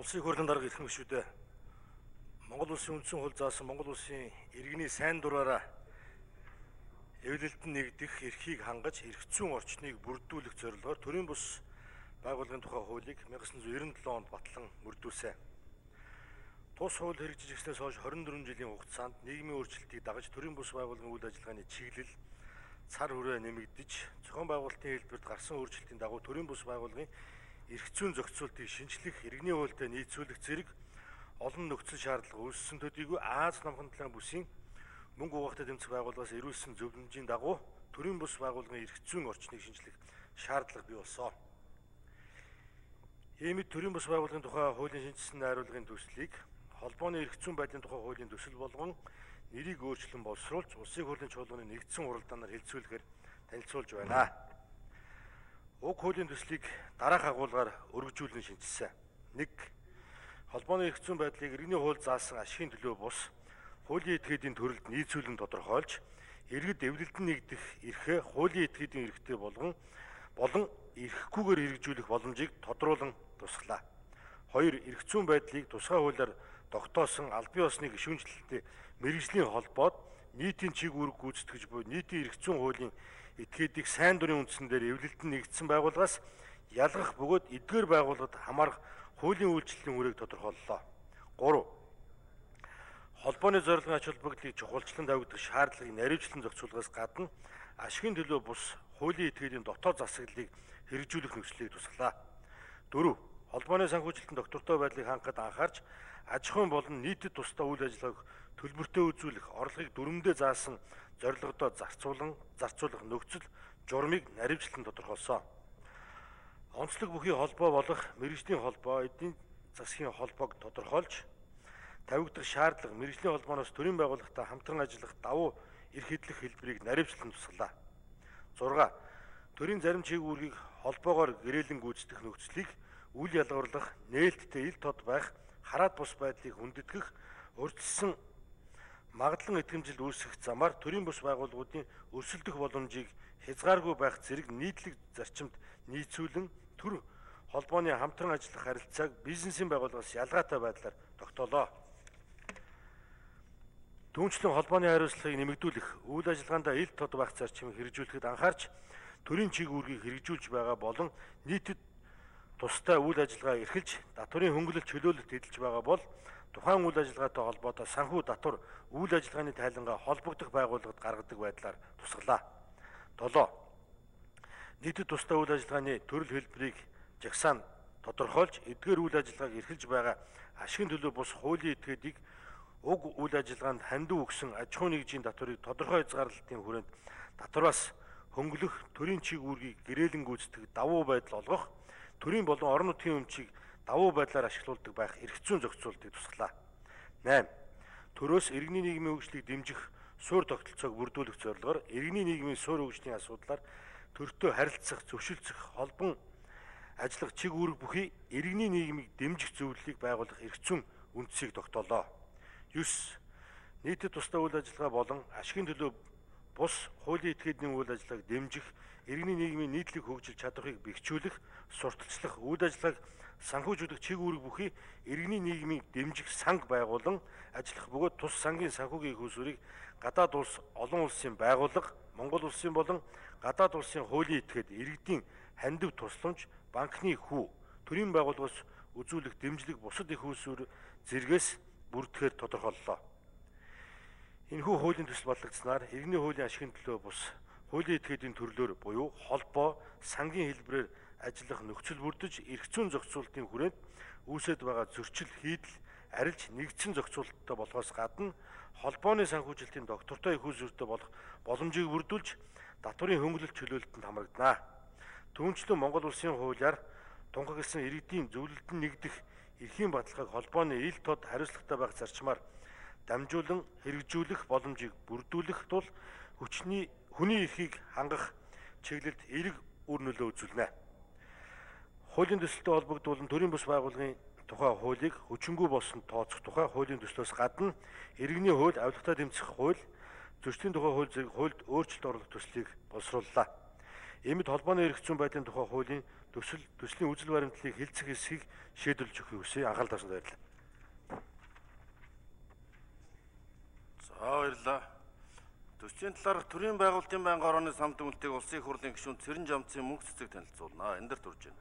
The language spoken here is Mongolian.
Улсын хурлын дарга ирэх гişүүдээ Монгол улсын үндсэн хууль заасан Монгол улсын иргэний сайн дураараа эвлэлтэн нэгдэх эрхийг хангаж эрх зүйн орчныг бүрдүүлэх зорилгоор төрийн бус байгууллагын тухай хуулийг 1997 онд батлан мөрдүүлсэн. Тус хууль хэрэгжижснээс хойш 24 жилийн хугацаанд нийгмийн өөрчлөлтийг дагаж төрийн бус байгууллагын үйл ажиллагааны чиглэл цар хүрээ нэмэгдэж зохион байгуулалтын хэлбэрт гарсан өөрчлөлтийн дагуу төрийн бус байгууллагын эрх зүйн зохицуултыг шинжлэх иргэний хуультай нийцүүлэх зэрэг олон нөхцөл шаардлага үүссэн төдийгүй Аз намхан талын бүсийн мөнгө угаахтай тэмцэх байгууллагаас ирүүлсэн зөвлөмжийн дагуу төрийн бус байгууллагын эрх зүйн орчныг шинжлэх шаардлага бий болсон. Иймд төрийн бус байгууллагын тухай хуулийн шинжилсэн найруулгын төслийг холбооны эрх зүйн байдлын тухай хуулийн төсөл болгон нэрийг өөрчлөн боловсруулж улсын хурлын чуулганы нэгдсэн уралдаанаар хэлцүүлэхээр танилцуулж байна. Уг хуулийн төслийг дараах агуулгаар өргөжүүлэн шинжилсэн. 1. Холбооны эрх зүйн байдлыг иргэний хууль заасан ашигын төлөө бус хуулийн этгээдийн төрөлд нийцүүлэн тодорхойлж иргэд эвлэлдэн нэгдэх эрхээ хуулийн этгээдийн эрхтэй болгон болон эрхгүйгээр хэрэгжүүлэх боломжийг тодруулан тусглаа. 2. Эрх зүйн байдлыг тусгай хуулиар тогтоосон аль бие усны гишүүнчлэлтэй мэрэгжлийн холбоод нийтийн чиг үүрэг гүйцэтгэж буй нийтийн эрх зүйн хуулийн этгээдийг сайн дурын үндсэн дээр эвлэлтэн нэгдсэн байгууллагаас ялгах бөгөөд эдгээр байгууллагад хамаарах хуулийн үйлчлэлийн үрийг тодорхойллоо. 3. Холбооны зорилгын ач холбогдлыг чухалчлан давагдах шаардлагыг наривчлан зохицуулахаас гадна ашигын төлөө бус хуулийн этгээдийн дотоод засаглалыг хэрэгжүүлэх нөхцөлийг тусглаа. 4. Холбооны санхүүжилтийн доктортой байдлыг хангахад анхаарч аж ахуйн болон нийтэд тусдаа үйл ажиллагааг төлбөртэй үзүүлэх орлогыг дүрмдээ заасан зорилгодоо зарцуулан зарцуулах нөхцөл журмыг наривчлан тодорхойлсон. Онцлог бүхий холбоо болох мэрэгжлийн холбоо эдийн засгийн холбоог тодорхойлж тавигдах шаардлага мэрэгжлийн холбооноос төрийн байгууллагатай хамтран ажиллах давуу эрх хэдлэх хэлбэрийг наривчлан тусгалаа. 6. Төрийн зарим чиг үүргийг холбоогоор гэрээлэн гүйцэтгэх нөхцөлийг үл ялгарлах, нээлттэй ил тод байх, хараад бус байдлыг хүндэтгэх, урьдчилсан магадлан итгэмжил үүсэх замаар төрийн бус байгууллагуудын өрсөлдөх боломжийг хязгааргүй байх зэрэг нийтлэг зарчимд нийцүүлэн төр холбооны хамтран ажиллах харилцааг бизнесийн байгууллагаас ялгаатай байдлаар тогтоолоо. Түүнчлэн холбооны хариуцлагыг нэмэгдүүлэх, үйл ажиллагаанд ил тод байх зарчмыг хэрэгжүүлэхэд анхаарч төрийн чиг үүргийг хэрэгжүүлж байгаа болон нийтэд тустай үйл ажиллагаа эрхэлж татварын хөнгөлөлт чөлөөлөлт эдэлж байгаа бол тухайн үйл ажиллагаатай холбоотой санхүү татвар үйл ажиллагааны тайлангаа холбогдох байгууллагад гаргадаг байдлаар тусгалаа. 7. Нийтэд тусдаа үйл ажиллагааны төрөл хэлбэрийг жагсаан тодорхойлж эдгээр үйл ажиллагааг эрхэлж байгаа ашигын төлөө бус хуулийн этгээдийг уг үйл ажиллагаанд хандив өгсөн аж ахуйн нэгжийн татварыг тодорхой хязгаарлалтын хүрээнд татвараас хөнгөлөх төрийн чиг үүргийг гэрээлэн гүйцэтгэх давуу байдал олгох төрийн болон орон нутгийн өмчийг давуу байдлаар ашиглуулдаг байх эрх зүйн зохицуултыг тусглаа. 8. Төрөөс иргэний нийгмийн хөгжлийг дэмжих суур тогтолцоог бүрдүүлэх зорилгоор иргэний нийгмийн суур хөгжлийн асуудлаар төртөө харилцах, зөвшөлдсөх, холбон ажиллах чиг үүрэг бүхий иргэний нийгмийг дэмжих зөвлөлийг байгуулах эрх зүйн үндсийг тогтоолоо. 9. Нийтэд тусдаа үйл ажиллагаа болон ашигын төлөө бус хуулийн этгээдийн үйл ажиллагааг дэмжих, иргэний нийгмийн нийтлэг хөгжил чадварыг бэхжүүлэх, сурталчлах, үйл ажиллагааг санхүүжүүлэх чиг үүрэг бүхий иргэний нийгмийг дэмжих санг байгуулан ажиллах бөгөөд тус сангийн санхүүгийн хөөсвөрийг гадаад улс олон улсын байгууллага Монгол улсын болон гадаад улсын хуулийн этгээд иргэдийн хандив тусламж банкны хүү төрийн байгууллагаас үзүүлэх дэмжлэг бусад их хөөсвөр зэргээс бүрдэхээр тодорхойллоо. Энэхүү хуулийн төсөл бодлогдснаар иргэний хуулийн ашигын төлөө бус хуулийн этгээдийн төрлөөр буюу холбоо сангийн хэлбэрээр ажиллах нөхцөл бүрдэж эрх зүйн зохицуултын хүрээнд үүсэт байгаа зөрчил хийдэл арилж нэгдсэн зохицуулттай болохоос гадна холбооны санхүүжилтийн доктортой их үзүүртэй болох боломжийг бүрдүүлж татварын хөнгөлөлт чөлөөлөлтөнд хамрагданаа. Түүнчлэн Монгол улсын хуулиар тунхагласан иргэдийн зөвлөлтөнд нэгдэх эрхийн баталгааг холбооны ил тод хариуцлагатай байх зарчмаар дамжуулан хэрэгжүүлэх боломжийг бүрдүүлэх тул хүчний хүний эрхийг хангах чиглэлд эерэг үр нөлөө үзүүлнэ. Хуулийн төсөлтөд холбогдуулан төрийн бус байгууллагын тухай хуулийг хүчингү болсон тооцох тухай хуулийн төслөөс гадна иргэний хууль, авилгатай тэмцэх хууль, зөрчлийн тухай хууль зэрэг хуульд өөрчлөлт оруулах төслийг боловсрууллаа. Иймд холбооны эрх зүйн байдлын тухай хуулийн төсөл төслийн үзэл баримтлалыг хилцэх хэсгийг шийдвэрлэж өгөхийг хүсье. Анхаарал тавьсан баярлалаа. За баярлалаа. Төслийн талаарх төрийн байгуулалтын байнгын орооны самт өмөлтийг улсын их хурлын гишүүн Цэрэн Жамцын мөнх цэцэг танилцуулнаа. Энд дэр турж байна.